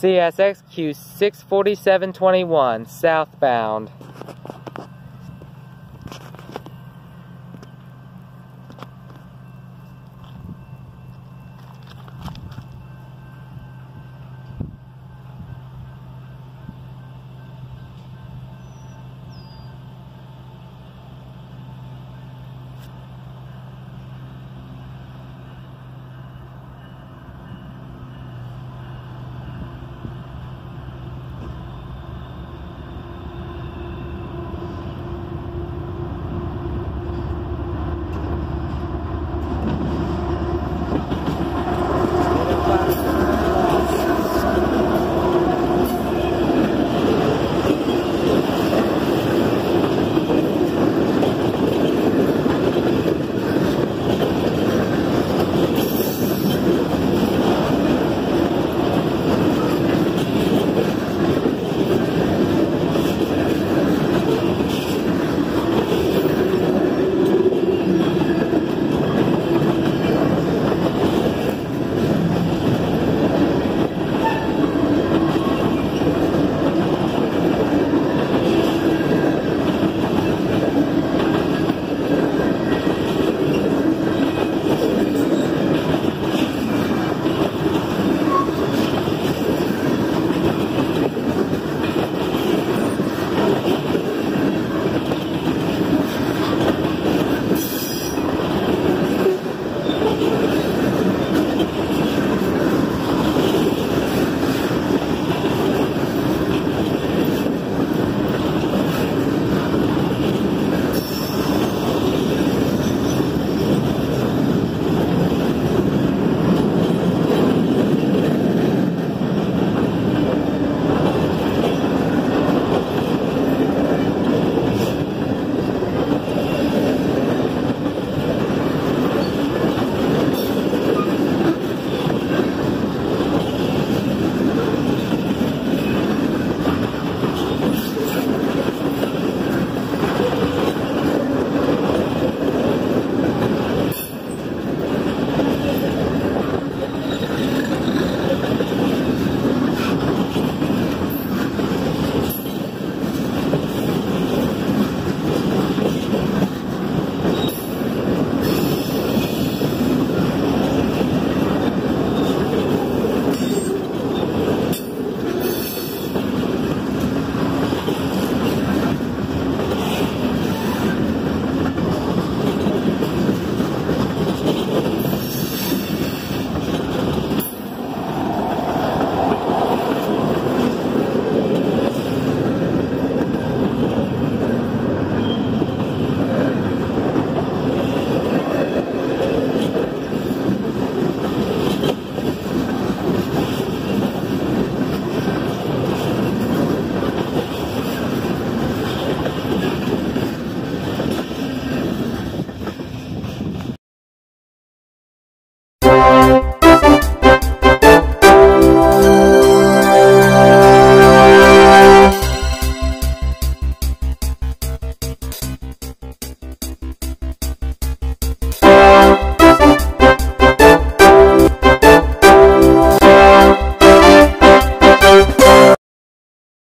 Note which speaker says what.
Speaker 1: CSXQ 64721 southbound.